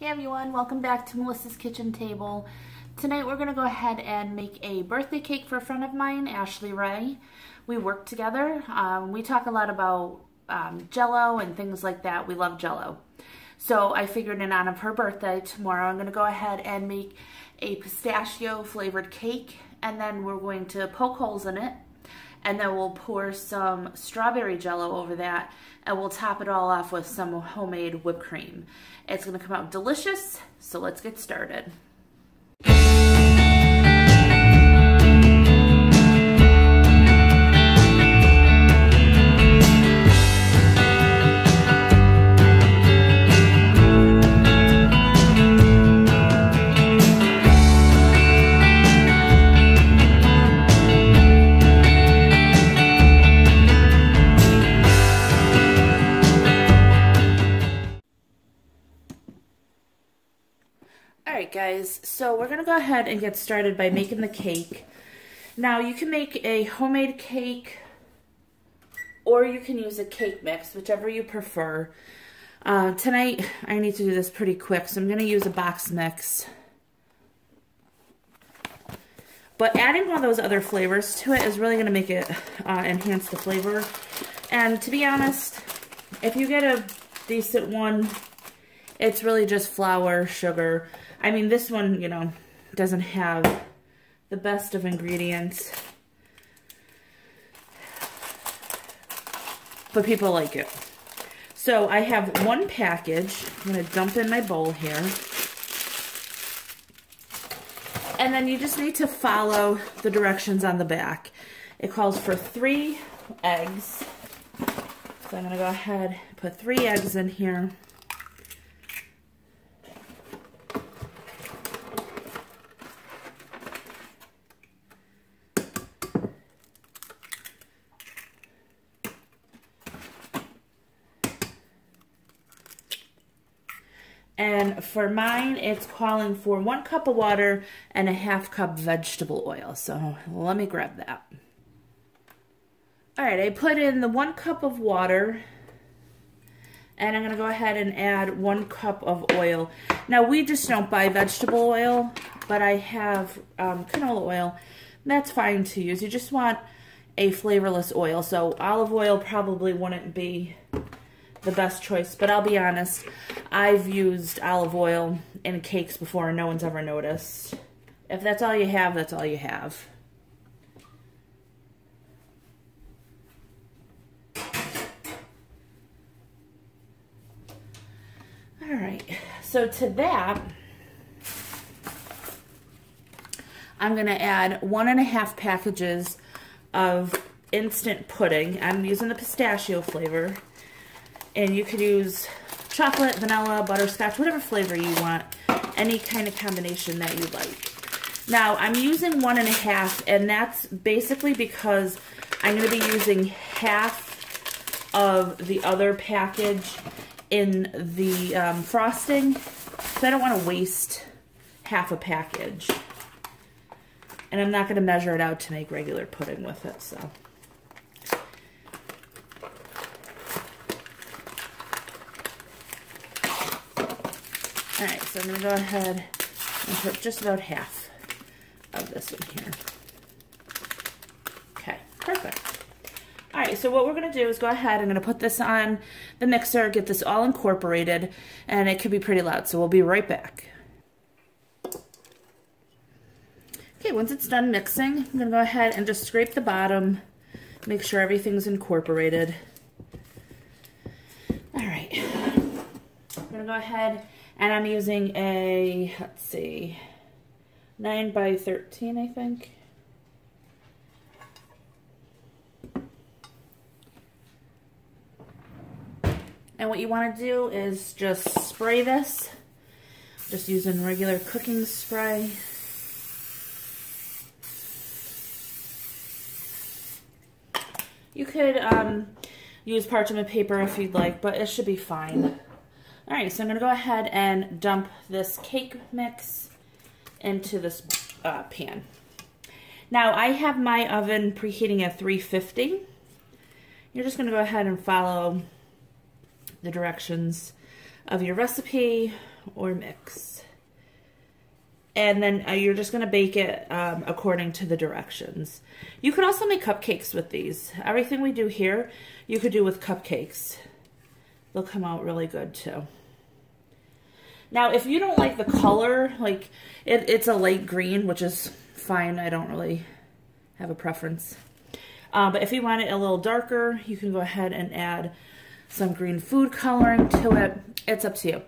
Hey everyone, welcome back to Melissa's Kitchen Table. Tonight we're going to go ahead and make a birthday cake for a friend of mine, Ashley Rae. We work together. Um, we talk a lot about um, jello and things like that. We love jello. So I figured in honor of her birthday tomorrow, I'm going to go ahead and make a pistachio flavored cake and then we're going to poke holes in it and then we'll pour some strawberry jello over that and we'll top it all off with some homemade whipped cream. It's gonna come out delicious, so let's get started. Alright guys, so we're going to go ahead and get started by making the cake. Now you can make a homemade cake or you can use a cake mix, whichever you prefer. Uh, tonight I need to do this pretty quick, so I'm going to use a box mix. But adding one of those other flavors to it is really going to make it uh, enhance the flavor. And to be honest, if you get a decent one, it's really just flour, sugar, I mean, this one, you know, doesn't have the best of ingredients. But people like it. So I have one package. I'm going to dump in my bowl here. And then you just need to follow the directions on the back. It calls for three eggs. So I'm going to go ahead put three eggs in here. And for mine, it's calling for one cup of water and a half cup vegetable oil. So let me grab that. All right, I put in the one cup of water and I'm gonna go ahead and add one cup of oil. Now we just don't buy vegetable oil, but I have um, canola oil. That's fine to use. You just want a flavorless oil. So olive oil probably wouldn't be the best choice, but I'll be honest, I've used olive oil in cakes before and no one's ever noticed. If that's all you have, that's all you have. All right, so to that, I'm gonna add one and a half packages of instant pudding. I'm using the pistachio flavor. And you could use chocolate, vanilla, butterscotch, whatever flavor you want. Any kind of combination that you like. Now, I'm using one and a half, and that's basically because I'm going to be using half of the other package in the um, frosting. So I don't want to waste half a package. And I'm not going to measure it out to make regular pudding with it, so... All right, so I'm gonna go ahead and put just about half of this in here. Okay, perfect. All right, so what we're gonna do is go ahead, I'm gonna put this on the mixer, get this all incorporated, and it could be pretty loud, so we'll be right back. Okay, once it's done mixing, I'm gonna go ahead and just scrape the bottom, make sure everything's incorporated. All right, I'm gonna go ahead and I'm using a, let's see, 9 by 13, I think. And what you want to do is just spray this, just using regular cooking spray. You could um, use parchment paper if you'd like, but it should be fine. All right, so I'm gonna go ahead and dump this cake mix into this uh, pan. Now I have my oven preheating at 350. You're just gonna go ahead and follow the directions of your recipe or mix. And then uh, you're just to bake it um, according to the directions. You can also make cupcakes with these. Everything we do here, you could do with cupcakes. They'll come out really good too. Now, if you don't like the color, like it, it's a light green, which is fine. I don't really have a preference. Uh, but if you want it a little darker, you can go ahead and add some green food coloring to it. It's up to you.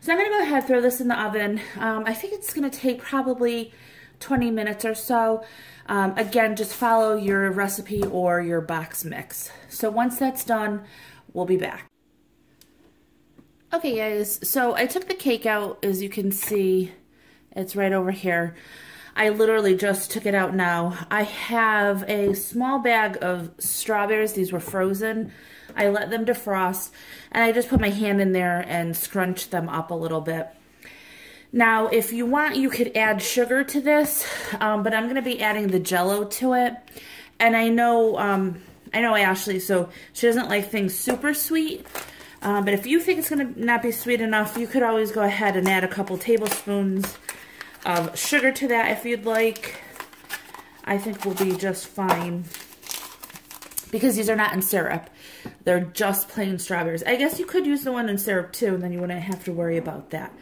So I'm going to go ahead and throw this in the oven. Um, I think it's going to take probably 20 minutes or so. Um, again, just follow your recipe or your box mix. So once that's done, we'll be back. Okay guys, so I took the cake out, as you can see, it's right over here. I literally just took it out now. I have a small bag of strawberries. These were frozen. I let them defrost and I just put my hand in there and scrunched them up a little bit. Now, if you want, you could add sugar to this, um, but I'm going to be adding the jello to it. And I know, um, I know Ashley, so she doesn't like things super sweet. Um, but if you think it's going to not be sweet enough, you could always go ahead and add a couple tablespoons of sugar to that if you'd like. I think we'll be just fine. Because these are not in syrup. They're just plain strawberries. I guess you could use the one in syrup too, and then you wouldn't have to worry about that.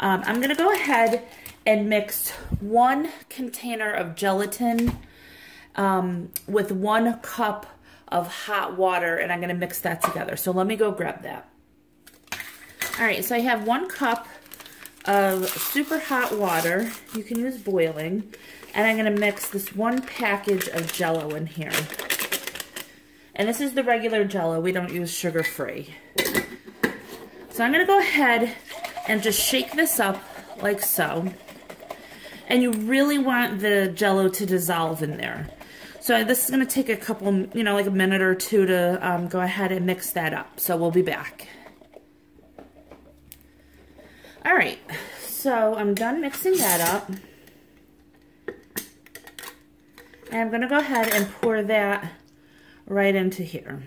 Um, I'm going to go ahead and mix one container of gelatin um, with one cup of hot water and I'm going to mix that together. So let me go grab that. All right, so I have one cup of super hot water. You can use boiling. And I'm going to mix this one package of Jello in here. And this is the regular Jello. We don't use sugar-free. So I'm going to go ahead and just shake this up like so. And you really want the Jello to dissolve in there. So this is going to take a couple, you know, like a minute or two to um, go ahead and mix that up. So we'll be back. All right, so I'm done mixing that up. And I'm going to go ahead and pour that right into here.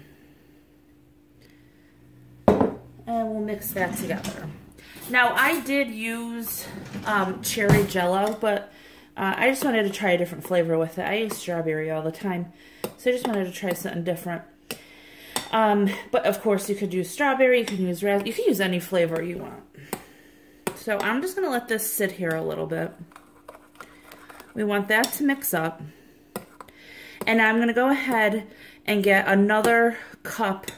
And we'll mix that together. Now, I did use um, cherry jello, but uh, I just wanted to try a different flavor with it. I use strawberry all the time, so I just wanted to try something different. Um, but of course, you could use strawberry, you can use raspberry, you can use any flavor you want. So I'm just going to let this sit here a little bit. We want that to mix up. And I'm going to go ahead and get another cup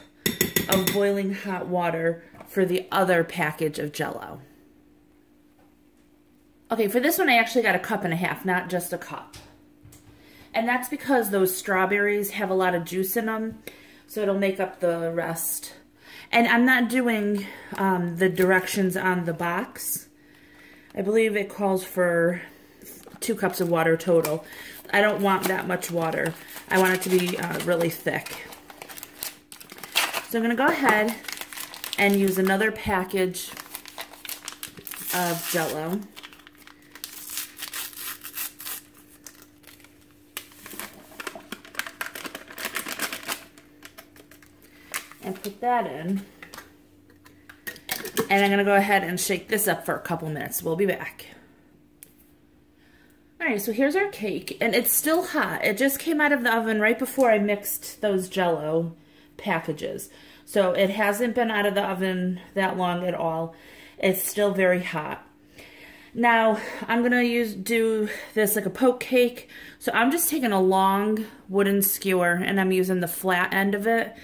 of boiling hot water for the other package of Jello. Okay, for this one, I actually got a cup and a half, not just a cup. And that's because those strawberries have a lot of juice in them, so it'll make up the rest. And I'm not doing um, the directions on the box. I believe it calls for two cups of water total. I don't want that much water. I want it to be uh, really thick. So I'm going to go ahead and use another package of Jello. That in. And I'm going to go ahead and shake this up for a couple minutes. We'll be back. All right, so here's our cake, and it's still hot. It just came out of the oven right before I mixed those Jello packages. So it hasn't been out of the oven that long at all. It's still very hot. Now, I'm going to use do this like a poke cake. So I'm just taking a long wooden skewer, and I'm using the flat end of it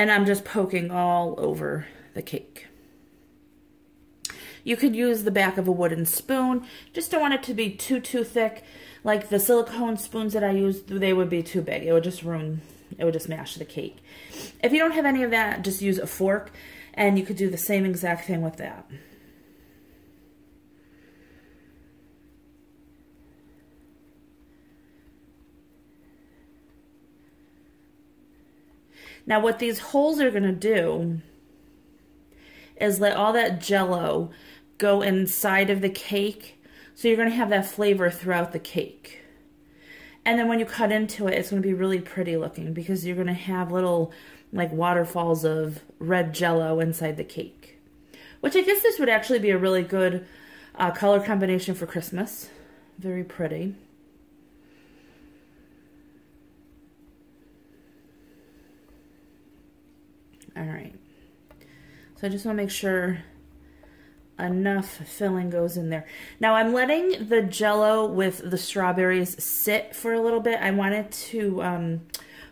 and I'm just poking all over the cake. You could use the back of a wooden spoon. Just don't want it to be too, too thick. Like the silicone spoons that I use, they would be too big. It would just ruin, it would just mash the cake. If you don't have any of that, just use a fork and you could do the same exact thing with that. Now what these holes are going to do is let all that jello go inside of the cake. So you're going to have that flavor throughout the cake. And then when you cut into it, it's going to be really pretty looking because you're going to have little like waterfalls of red jello inside the cake. which I guess this would actually be a really good uh, color combination for Christmas. Very pretty. All right. So I just want to make sure enough filling goes in there. Now I'm letting the jello with the strawberries sit for a little bit. I want it to um,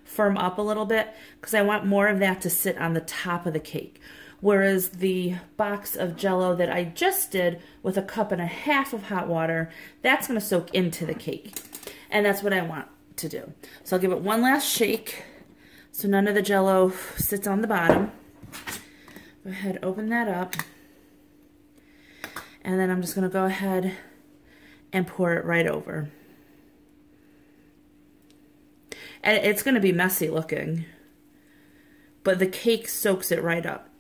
firm up a little bit because I want more of that to sit on the top of the cake. Whereas the box of jello that I just did with a cup and a half of hot water, that's going to soak into the cake. And that's what I want to do. So I'll give it one last shake so none of the jello sits on the bottom. Go ahead, open that up. And then I'm just gonna go ahead and pour it right over. And it's gonna be messy looking, but the cake soaks it right up.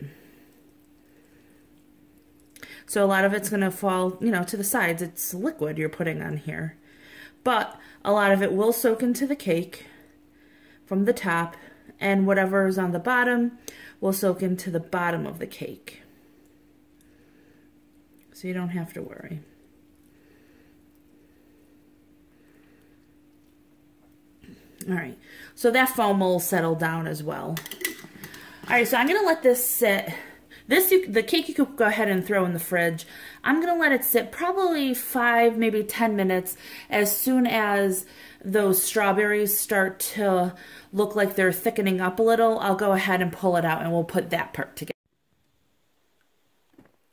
So a lot of it's gonna fall, you know, to the sides. It's liquid you're putting on here. But a lot of it will soak into the cake from the top and whatever is on the bottom will soak into the bottom of the cake so you don't have to worry. All right, so that foam will settle down as well. All right, so I'm gonna let this sit. This, you, the cake you could go ahead and throw in the fridge. I'm gonna let it sit probably five, maybe 10 minutes as soon as those strawberries start to look like they're thickening up a little. I'll go ahead and pull it out and we'll put that part together.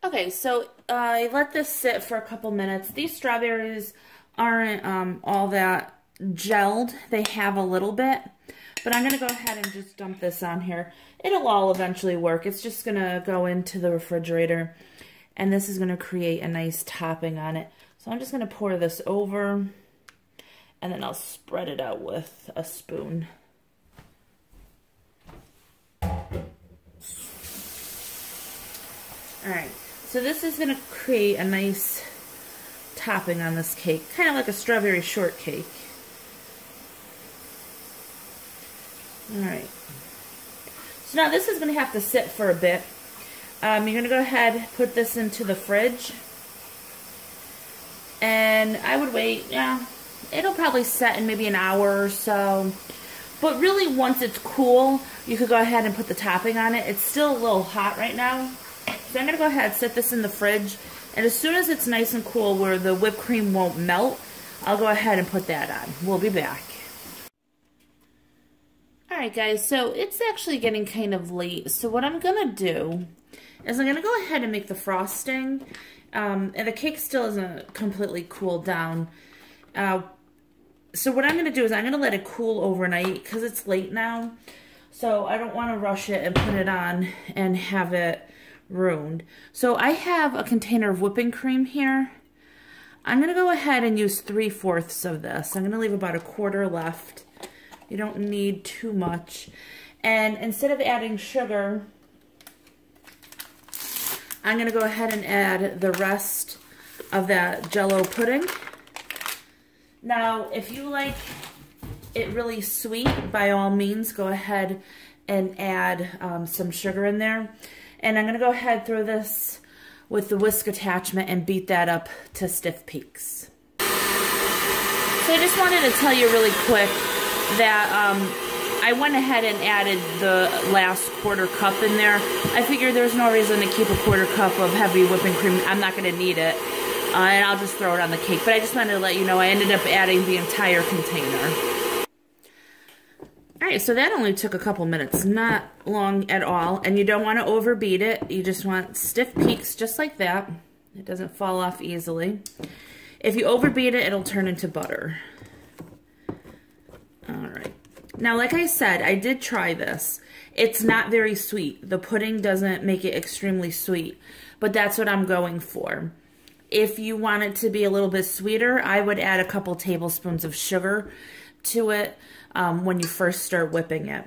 Okay, so I let this sit for a couple minutes. These strawberries aren't um, all that gelled. They have a little bit, but I'm going to go ahead and just dump this on here. It'll all eventually work. It's just going to go into the refrigerator, and this is going to create a nice topping on it. So I'm just going to pour this over, and then I'll spread it out with a spoon. All right. So this is going to create a nice topping on this cake, kind of like a strawberry shortcake. Alright. So now this is going to have to sit for a bit. Um, you're going to go ahead, put this into the fridge. And I would wait, yeah, it'll probably set in maybe an hour or so. But really, once it's cool, you could go ahead and put the topping on it. It's still a little hot right now. So I'm going to go ahead set this in the fridge. And as soon as it's nice and cool where the whipped cream won't melt, I'll go ahead and put that on. We'll be back. Alright guys, so it's actually getting kind of late. So what I'm going to do is I'm going to go ahead and make the frosting. Um, and the cake still isn't completely cooled down. Uh, so what I'm going to do is I'm going to let it cool overnight because it's late now. So I don't want to rush it and put it on and have it ruined. So I have a container of whipping cream here. I'm going to go ahead and use 3 fourths of this. I'm going to leave about a quarter left. You don't need too much. And instead of adding sugar, I'm going to go ahead and add the rest of that jello pudding. Now, if you like it really sweet, by all means, go ahead and add um, some sugar in there. And I'm going to go ahead throw this with the whisk attachment and beat that up to stiff peaks. So I just wanted to tell you really quick that um, I went ahead and added the last quarter cup in there. I figured there's no reason to keep a quarter cup of heavy whipping cream. I'm not going to need it. Uh, and I'll just throw it on the cake. But I just wanted to let you know I ended up adding the entire container. All right, so that only took a couple minutes, not long at all. And you don't want to overbeat it. You just want stiff peaks just like that. It doesn't fall off easily. If you overbeat it, it'll turn into butter. Now, like I said, I did try this. It's not very sweet. The pudding doesn't make it extremely sweet, but that's what I'm going for. If you want it to be a little bit sweeter, I would add a couple tablespoons of sugar to it um, when you first start whipping it.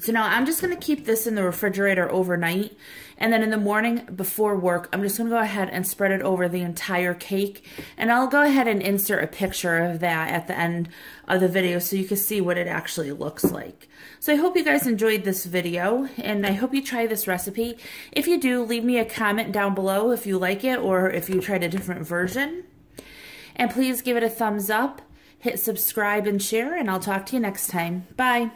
So now I'm just going to keep this in the refrigerator overnight. And then in the morning before work, I'm just going to go ahead and spread it over the entire cake. And I'll go ahead and insert a picture of that at the end of the video so you can see what it actually looks like. So I hope you guys enjoyed this video and I hope you try this recipe. If you do, leave me a comment down below if you like it or if you tried a different version. And please give it a thumbs up, hit subscribe and share, and I'll talk to you next time. Bye.